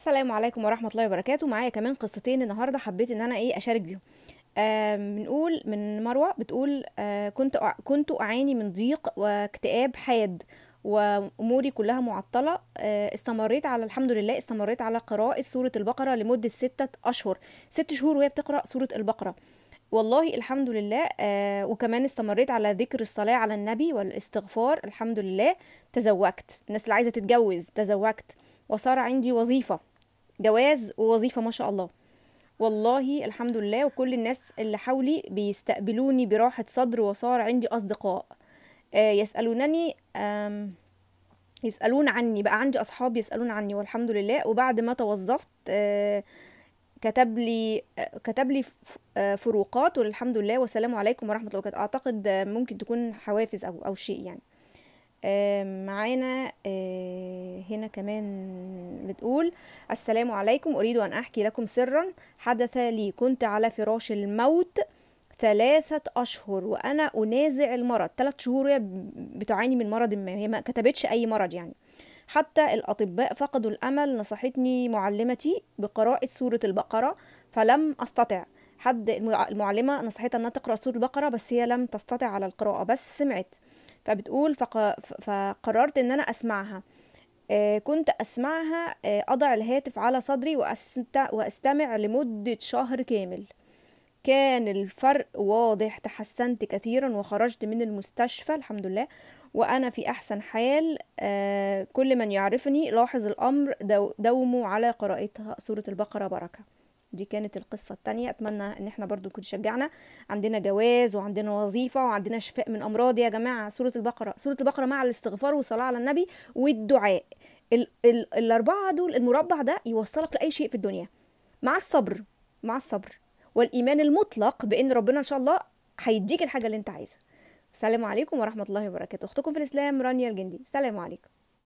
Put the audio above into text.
السلام عليكم ورحمة الله وبركاته. معايا كمان قصتين النهاردة حبيت إن أنا إيه أشارك بيهم. آه بنقول من مروة بتقول آه كنت أع- كنت أعاني من ضيق واكتئاب حاد وأموري كلها معطلة. آه استمريت على الحمد لله استمريت على قراءة سورة البقرة لمدة ستة أشهر. ست شهور وهي بتقرأ سورة البقرة. والله الحمد لله آه وكمان استمريت على ذكر الصلاة على النبي والاستغفار. الحمد لله تزوجت. الناس اللي عايزة تتجوز تزوجت. وصار عندي وظيفة. جواز ووظيفة ما شاء الله. والله الحمد لله وكل الناس اللي حولي بيستقبلوني براحة صدر وصار عندي أصدقاء. آه، يسألونني آم، يسألون عني بقى عندي أصحاب يسألون عني والحمد لله. وبعد ما توظفت آه، كتب لي آه، كتب لي فروقات والحمد لله والسلام عليكم ورحمة الله وبركاته. أعتقد آه، ممكن تكون حوافز أو أو شيء يعني. معانا آه، هنا كمان بتقول السلام عليكم أريد أن أحكي لكم سرا. حدث لي كنت على فراش الموت ثلاثة أشهر وأنا أنازع المرض. ثلاث شهور هي بتعاني من مرض ما هي ما كتبتش أي مرض يعني. حتى الأطباء فقدوا الأمل نصحتني معلمتي بقراءة سورة البقرة فلم أستطع. حد المع- المعلمة نصحتها أنها تقرأ سورة البقرة بس هي لم تستطع على القراءة بس سمعت. فبتقول فق... فقررت إن أنا أسمعها. آه، كنت أسمعها آه، أضع الهاتف على صدري. وأستمع لمدة شهر كامل. كان الفرق واضح تحسنت كثيرا وخرجت من المستشفى الحمد لله. وأنا في أحسن حال آه، كل من يعرفني لاحظ الأمر دو... دوموا على قراءتها سورة البقرة بركة. دي كانت القصة التانية. أتمنى إن إحنا برضو كنت شجعنا. عندنا جواز وعندنا وظيفة وعندنا شفاء من أمراض. يا جماعة سورة البقرة سورة البقرة مع الاستغفار والصلاة على النبي والدعاء. ال ال الأربعة دول المربع ده يوصلك لأي شيء في الدنيا. مع الصبر مع الصبر. والإيمان المطلق بإن ربنا إن شاء الله هيديك الحاجة اللي أنت عايزها. السلام عليكم ورحمة الله وبركاته. أختكم في الإسلام رانيا الجندي. سلام عليكم.